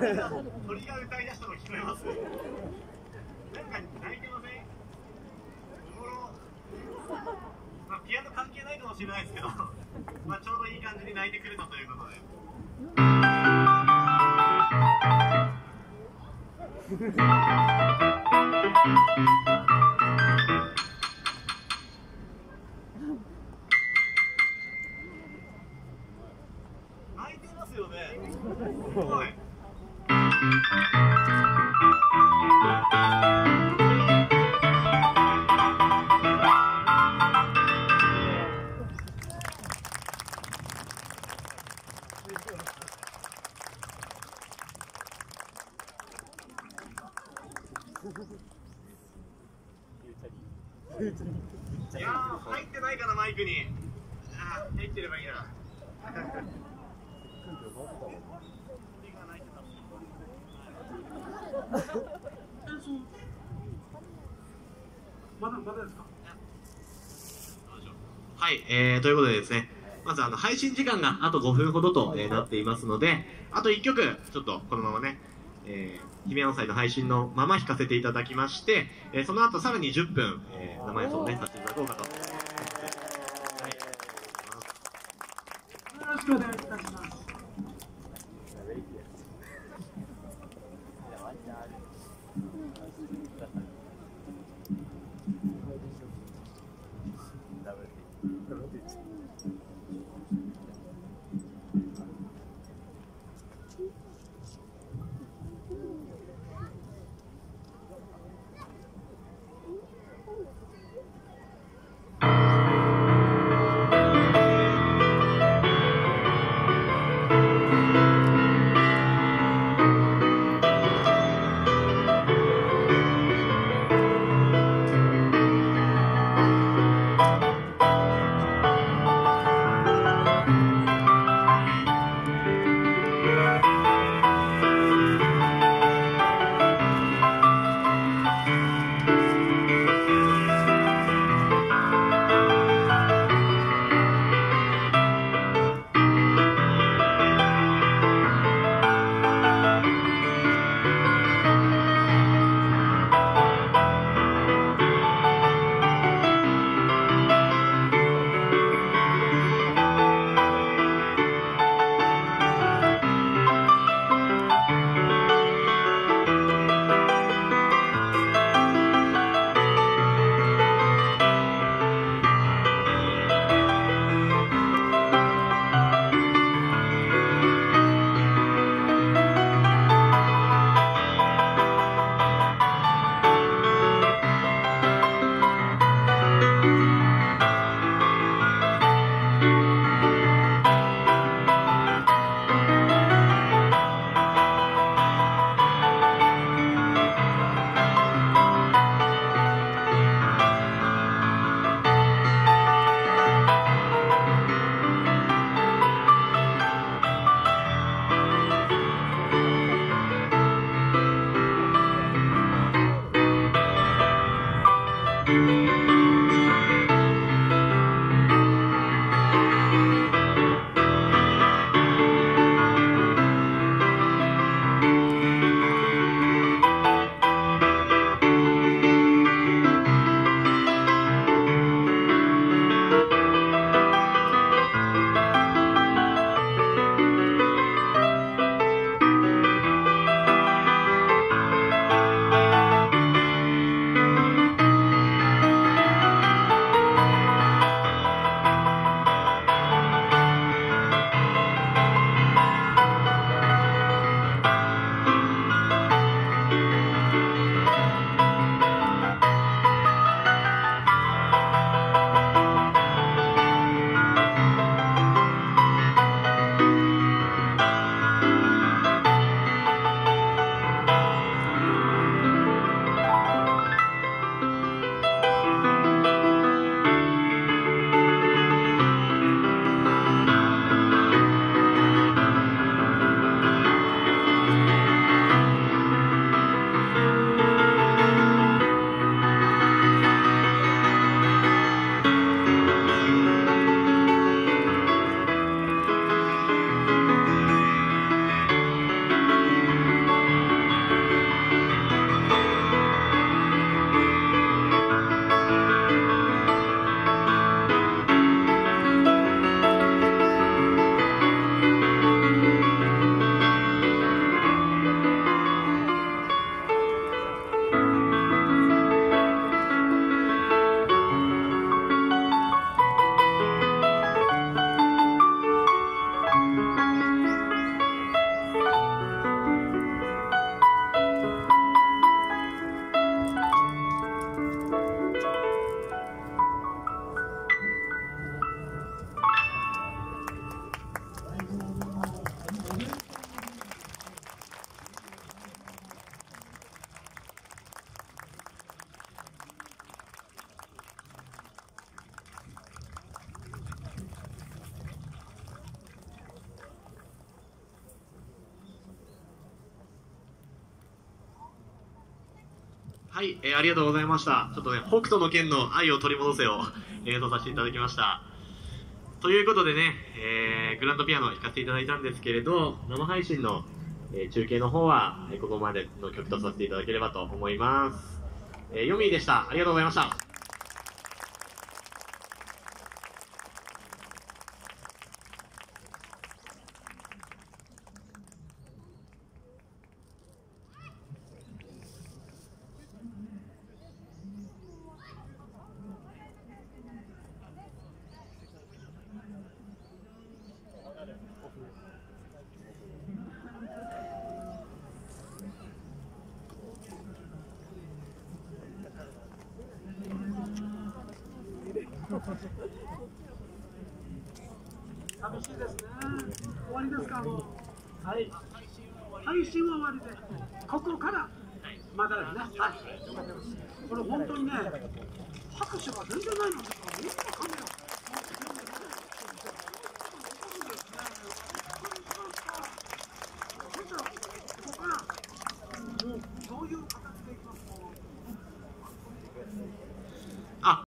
鳥が歌い出したの聞こえますなんか泣いてませんおもろまあピアノ関係ないかもしれないですけどまあちょうどいい感じに泣いてくれたということで泣いてますよね。すごい。いやー入ってないかなマイクに。入ってればいいな。まだまだですか？はい、えー、ということでですね、まずあの配信時間があと5分ほどと、えーなっていますので、あと1曲、ちょっとこのままね、えー、姫野祭の配信のまま弾かせていただきまして、えーその後さらに10分、えー生演奏をね、させていただこうかと思います。はいよろしくお願いいたします。「はい、えーありがとうございました。ちょっとね、北斗の剣の愛を取り戻せを演奏させていただきました。ということでね、えーグランドピアノ弾かせていただいたんですけれど、生配信の、えー中継の方は、えここまでの曲とさせていただければと思います。えーヨミーでした。ありがとうございました。寂しいですね。終わりですか、もう。はい。配信は終わりで、ここから、まだですね。はい。これ本当にね、拍手が全然ないのですから、みんなカメラ。